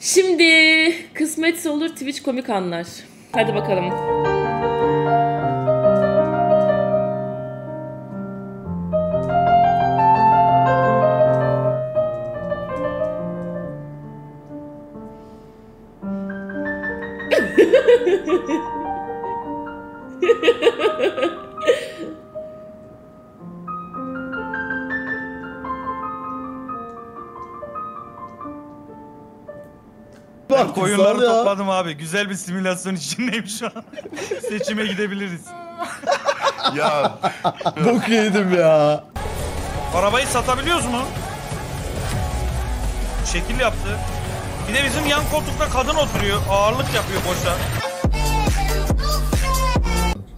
Şimdi kısmetse olur Twitch komik anlar. Hadi bakalım. Ben koyunları Güzel ya. topladım abi. Güzel bir simülasyon içindeyim şu an. Seçime gidebiliriz. Ya Bok yedim ya. Arabayı satabiliyoruz mu? Şekil yaptı. Bir de bizim yan koltukta kadın oturuyor. Ağırlık yapıyor boşa.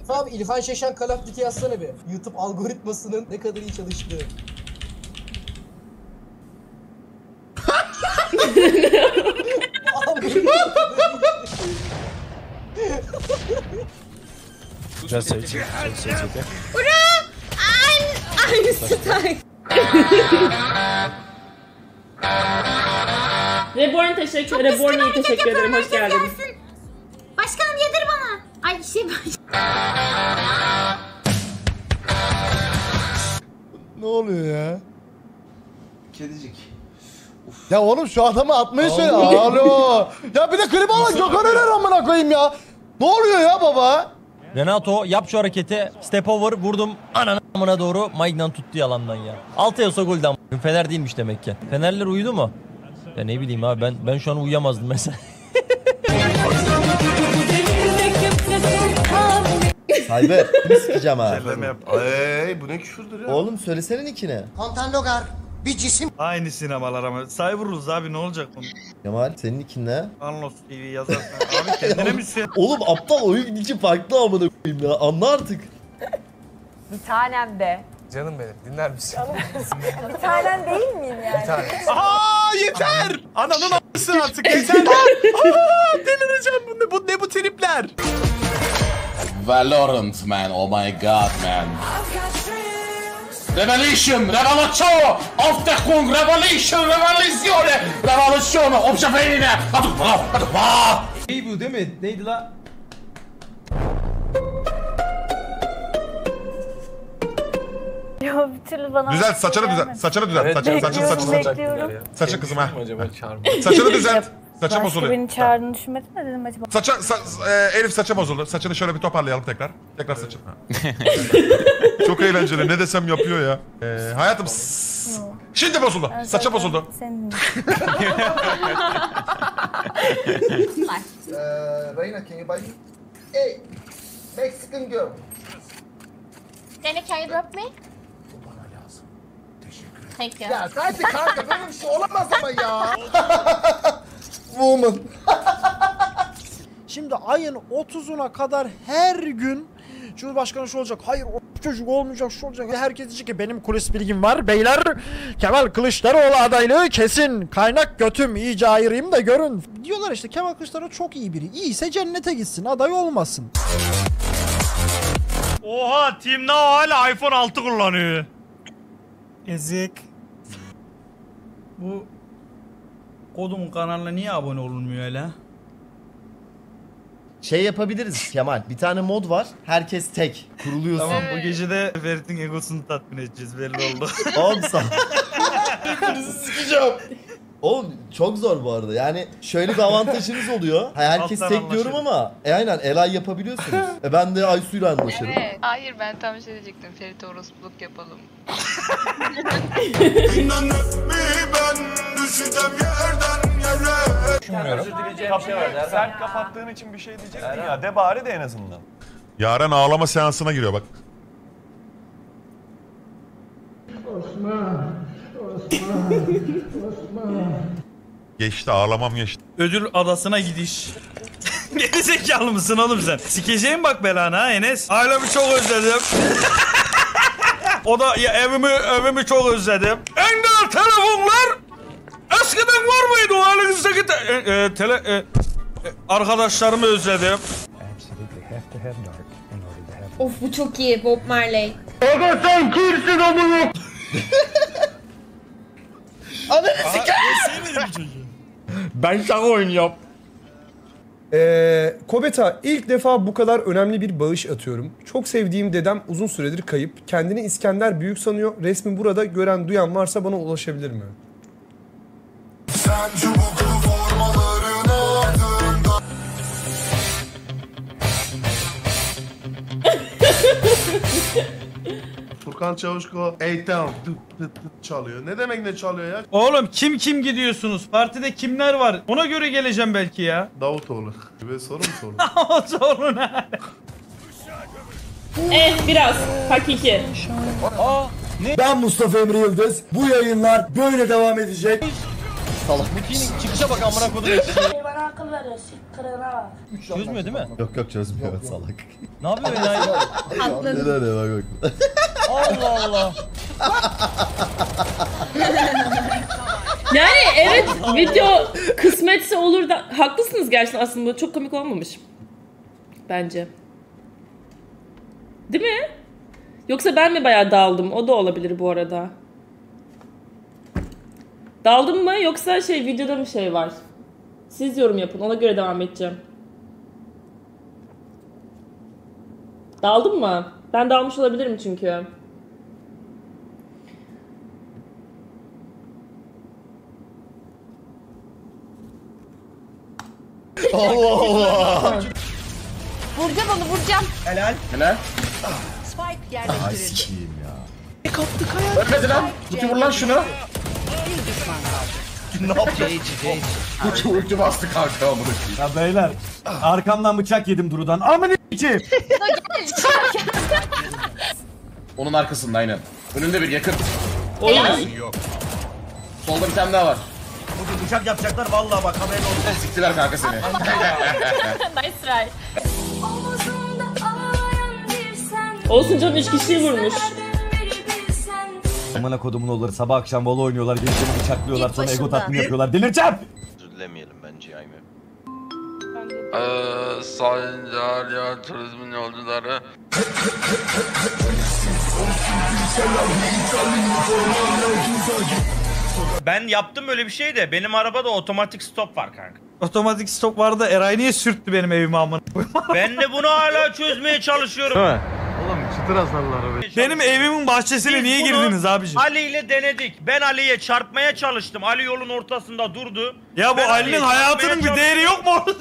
Abi İlhan Şeşen Call of Duty yazsana bir. YouTube algoritmasının ne kadar iyi çalıştığı. Güzel seç. Güzel seç. Reborn teşekkür ederim. Reborn'e teşekkür ederim. Hoş geldin. Başkanım yedir bana. Ay şey Ne oluyor ya? kedicik. Ya oğlum şu adamı atmayı söyle. Alo. Ya bir de klip alın Gökhan Öner amına koyayım ya. Ne oluyor ya baba? Renato yap şu hareketi. Step over vurdum. Ananı amına doğru. Maignan tuttu yalandan ya. Altı yasa golden. Fener değilmiş demek ki. Fenerler uyudu mu? Ya ne bileyim abi ben ben şu an uyuyamazdım mesela. Cyber kimi sikeceğim ha? Efendim yap. Ay bu ne küfürdür ya. Oğlum söylesene nickini. Kontan Logar bir cisim. Aynı sinemalar ama. Cyberrules abi ne olacak bunun? Kemal senin nickin ne? Anlos TV yazarsın. abi kendine mi sen? Oğlum aptal oyun nicki farklı amına koyayım ya. Anla artık. Bir tanem de. Canım benim dinler misin? Bir tanem değil miyim yani? Aa yeter. Ananın a**sı artık yeter. Aa, delireceğim bu ne bu ne bu tripler. Valorant man, oh my god man. Revolution, revolution, Aufdeckung, revolution, revoluzione, revoluzione, obşafeyine, hadi bak, hadi bak. İyi bu değil mi? Neydi la? Yo bir türlü bana Düzelt saçını düzelt. Saçını düzelt. Saçını saçını saçını. bekliyorum. Saçı kızım ha. Saçını düzelt. Saçım Başka bozuluyor. beni çağırdığını düşünmedim de dedim acaba. Saça, sa- e, Elif saça bozuldu. Saçını şöyle bir toparlayalım tekrar. Tekrar saçını. Çok eğlenceli. Ne desem yapıyor ya. Ee, hayatım s- Şimdi bozuldu. Saça bozuldu. Senin Reyna can you buy me? Hey, Mexican girl. Jenny can you drop me? Thank you. Ya kanka kanka böyle bir şey olamaz ama ya. Woman. Şimdi ayın 30'una kadar her gün Cumhurbaşkanı şu olacak. Hayır o çocuk olmayacak şu olacak. Herkes diyecek ki benim kulis bilgim var. Beyler Kemal Kılıçdaroğlu adaylığı kesin. Kaynak götüm iyice ayırayım da görün. Diyorlar işte Kemal Kılıçdaroğlu çok iyi biri. İyiyse cennete gitsin aday olmasın. Oha Team Now hala iPhone 6 kullanıyor. Ezik. Bu kodumun kanalına niye abone olunmuyor öyle? Şey yapabiliriz Kemal. Bir tane mod var. Herkes tek. Kuruluyorsun. Tamam bu gece de Ferit'in egosunu tatmin edeceğiz belli oldu. Oğlum sağ Birbirinizi sikeceğim. Oğlum çok zor bu arada. Yani şöyle bir avantajınız oluyor. Ha, herkes tek diyorum ama e aynen Elay yapabiliyorsunuz. E ben de Aysu'yla anlaşırım. Hayır ben tam şey diyecektim. Ferit orospuluk yapalım. Sen kapattığın için bir şey diyecektin ya. De bari de en azından. Yaren ağlama seansına giriyor bak. Geçti ağlamam geçti. Ödül adasına gidiş. Geri zekalı mısın oğlum sen? Sikeceğim bak belana ha Enes. Ailemi çok özledim. o da ya evimi evimi çok özledim. En güzel telefonlar eskiden var mıydı o elinizdeki te- e, e, tele e, e, arkadaşlarımı özledim. Of bu çok iyi Bob Marley. Ben şaka oynuyorum. Ee, Kobeta ilk defa bu kadar önemli bir bağış atıyorum. Çok sevdiğim dedem uzun süredir kayıp. Kendini İskender Büyük sanıyor. Resmi burada gören duyan varsa bana ulaşabilir mi? Furkan Çavuşko Ey tamam dıt dıt dıt çalıyor. Ne demek ne çalıyor ya? Oğlum kim kim gidiyorsunuz? Partide kimler var? Ona göre geleceğim belki ya. Davutoğlu. Ve soru mu sorun? o sorun Eh biraz. Hakiki. Ben Mustafa Emre Yıldız. Bu yayınlar böyle devam edecek. Çıkışa bak amına kodum. Bana akıl veriyorsun. Kırığına bak. Çözmüyor değil mi? Yok yok çözmüyor salak. Ne yapıyor enayi? Ne ne bak bak. Allah Allah. Yani evet video kısmetse olur da haklısınız gerçekten aslında çok komik olmamış. Bence. Değil mi? Yoksa ben mi bayağı daldım? O da olabilir bu arada. Daldım mı yoksa şey videoda mı şey var? Siz yorum yapın ona göre devam edeceğim. Daldım mı? Ben dalmış olabilirim çünkü. Allah Allah. Vuracağım onu vuracağım. Helal. Ay sikiyim ya. Ölmedi lan. Kutu vur lan şunu. Ne yapıyor? Kutu ulti bastı kanka amına Ya beyler arkamdan bıçak yedim Duru'dan. Amına içim. Onun arkasında aynen. Önünde bir yakın. Helal. Solda bir tane daha var. Bugün bıçak yapacaklar vallahi bak haberin olsun. Siktiler kanka seni. nice try. Olsun canım 3 kişiyi vurmuş. Amına kodumun oğulları sabah akşam vola oynuyorlar. Gençleri bıçaklıyorlar Git sonra ego başımdan. tatmin yapıyorlar. Delireceğim. Üzülemeyelim bence yani. Ee, Sayın Cariye Turizmin yolcuları Ben yaptım öyle bir şey de benim arabada otomatik stop var kanka. Otomatik stop vardı. Eray niye sürttü benim evime amına? Ben de bunu hala çözmeye çalışıyorum. Oğlum çıtır hasarlı araba. benim evimin bahçesine Biz niye bunu girdiniz abiciğim? Ali ile denedik. Ben Ali'ye çarpmaya çalıştım. Ali yolun ortasında durdu. Ya bu Ben Ali'nin Ali'ye hayatının çarpmaya bir değeri yok mu?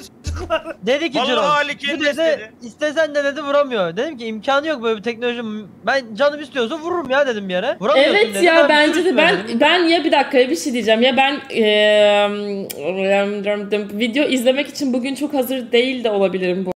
Dedi ki Vallahi Ciro. Ali Bu kendi dedi istedi. istesen de dedi vuramıyor. Dedim ki imkanı yok böyle bir teknoloji. Ben canım istiyorsa vururum ya dedim bir yere. Vuramıyorsun Evet dedi. ya Ben bence de ben ben ya bir dakika bir şey diyeceğim ya ben eee, video izlemek için bugün çok hazır değil de olabilirim bu